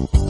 you